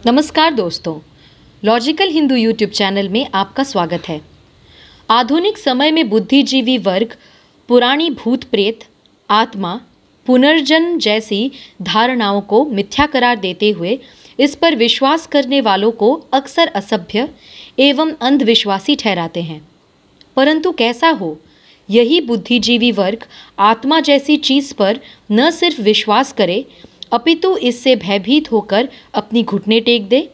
नमस्कार दोस्तों, logical Hindu YouTube channel में आपका स्वागत है। आधुनिक समय में बुद्धिजीवी वर्ग, पुरानी भूत प्रेत, आत्मा पुनर्जन्म जैसी धारणाओं को मिथ्या करार देते हुए इस पर विश्वास करने वालों को अक्सर असभ्य एवं अंधविश्वासी ठहराते हैं। परंतु कैसा हो, यही बुद्धिजीवी वर्ग आत्मा जैसी चीज़ पर न सिर्फ़ विश्वास करे अपितु इससे भयभीत होकर अपनी घुटने टेक दे।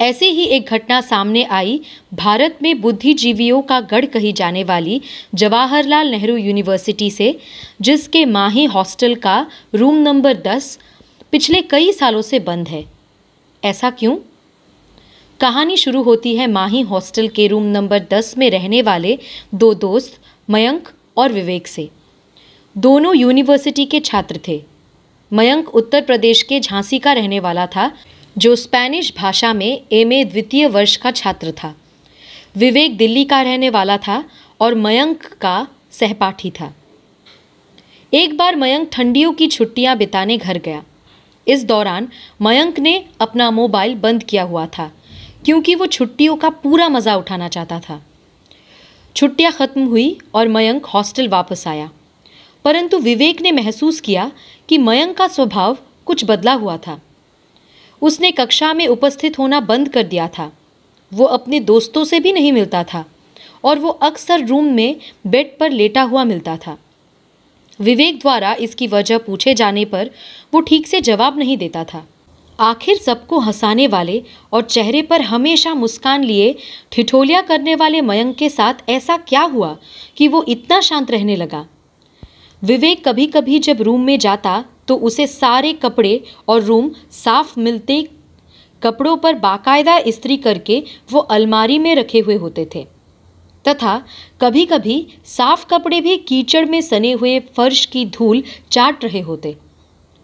ऐसी ही एक घटना सामने आई, भारत में बुद्धिजीवियों का गढ़ कही जाने वाली जवाहरलाल नेहरू यूनिवर्सिटी से, जिसके माही हॉस्टल का रूम नंबर 10 पिछले कई सालों से बंद है। ऐसा क्यों? कहानी शुरू होती है माही हॉस्टल के रूम नंबर 10 में रहने वाले दो दोस्त, मयंक और विवेक से। दोनों यूनिवर्सिटी के छात्र थे। मयंक उत्तर प्रदेश के झांसी का रहने वाला था, जो स्पेनिश भाषा में एमए द्वितीय वर्ष का छात्र था। विवेक दिल्ली का रहने वाला था और मयंक का सहपाठी था। एक बार मयंक ठंडियों की छुट्टियाँ बिताने घर गया। इस दौरान मयंक ने अपना मोबाइल बंद किया हुआ था, क्योंकि वो छुट्टियों का पूरा मज़ा उठाना चाहता था। छुट्टियाँ ख़त्म हुई और मयंक हॉस्टल वापस आया। परंतु विवेक ने महसूस किया कि मयंक का स्वभाव कुछ बदला हुआ था। उसने कक्षा में उपस्थित होना बंद कर दिया था। वो अपने दोस्तों से भी नहीं मिलता था और वो अक्सर रूम में बेड पर लेटा हुआ मिलता था। विवेक द्वारा इसकी वजह पूछे जाने पर वो ठीक से जवाब नहीं देता था। आखिर सबको हंसाने वाले और चेहरे पर हमेशा मुस्कान लिए ठिठोलिया करने वाले मयंक के साथ ऐसा क्या हुआ कि वो इतना शांत रहने लगा? विवेक कभी कभी जब रूम में जाता तो उसे सारे कपड़े और रूम साफ़ मिलते कपड़ों पर बाकायदा इस्त्री करके वो अलमारी में रखे हुए होते थे। तथा कभी कभी साफ़ कपड़े भी कीचड़ में सने हुए फर्श की धूल चाट रहे होते।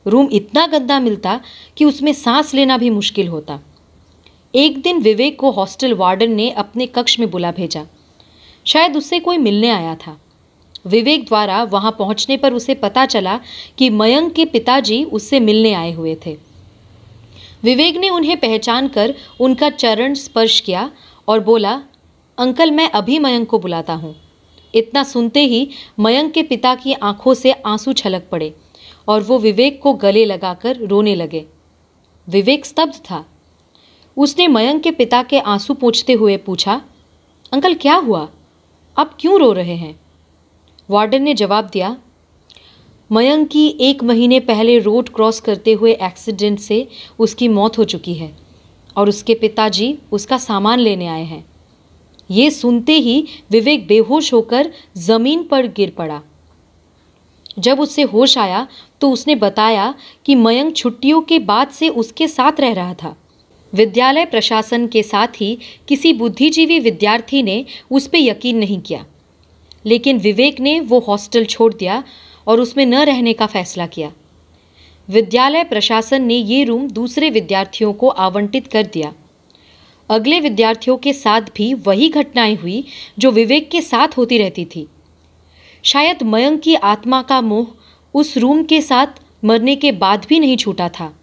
रूम इतना गंदा मिलता कि उसमें सांस लेना भी मुश्किल होता। एक दिन विवेक को हॉस्टल वार्डन ने अपने कक्ष में बुला भेजा। शायद उससे कोई मिलने आया था। विवेक द्वारा वहाँ पहुँचने पर उसे पता चला कि मयंक के पिताजी उससे मिलने आए हुए थे। विवेक ने उन्हें पहचान कर उनका चरण स्पर्श किया और बोला, अंकल, मैं अभी मयंक को बुलाता हूँ। इतना सुनते ही मयंक के पिता की आँखों से आँसू छलक पड़े और वो विवेक को गले लगाकर रोने लगे। विवेक स्तब्ध था। उसने मयंक के पिता के आँसू पोंछते हुए पूछा, अंकल, क्या हुआ? आप क्यों रो रहे हैं? वार्डन ने जवाब दिया, मयंक की एक महीने पहले रोड क्रॉस करते हुए एक्सीडेंट से उसकी मौत हो चुकी है और उसके पिताजी उसका सामान लेने आए हैं। ये सुनते ही विवेक बेहोश होकर ज़मीन पर गिर पड़ा। जब उससे होश आया तो उसने बताया कि मयंक छुट्टियों के बाद से उसके साथ रह रहा था। विद्यालय प्रशासन के साथ ही किसी बुद्धिजीवी विद्यार्थी ने उस पर यकीन नहीं किया। लेकिन विवेक ने वो हॉस्टल छोड़ दिया और उसमें न रहने का फैसला किया। विद्यालय प्रशासन ने ये रूम दूसरे विद्यार्थियों को आवंटित कर दिया। अगले विद्यार्थियों के साथ भी वही घटनाएँ हुई जो विवेक के साथ होती रहती थी। शायद मयंक की आत्मा का मोह उस रूम के साथ मरने के बाद भी नहीं छूटा था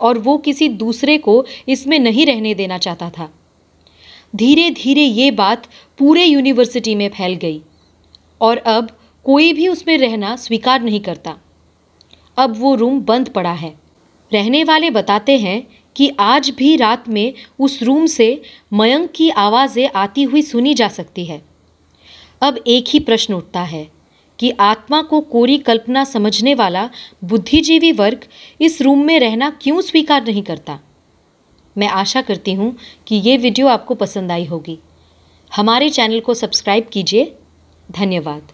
और वो किसी दूसरे को इसमें नहीं रहने देना चाहता था। धीरे धीरे ये बात पूरे यूनिवर्सिटी में फैल गई। और अब कोई भी उसमें रहना स्वीकार नहीं करता। अब वो रूम बंद पड़ा है। रहने वाले बताते हैं कि आज भी रात में उस रूम से मयंक की आवाज़ें आती हुई सुनी जा सकती है। अब एक ही प्रश्न उठता है कि आत्मा को कोरी कल्पना समझने वाला बुद्धिजीवी वर्ग इस रूम में रहना क्यों स्वीकार नहीं करता? मैं आशा करती हूँ कि ये वीडियो आपको पसंद आई होगी। हमारे चैनल को सब्सक्राइब कीजिए धन्यवाद।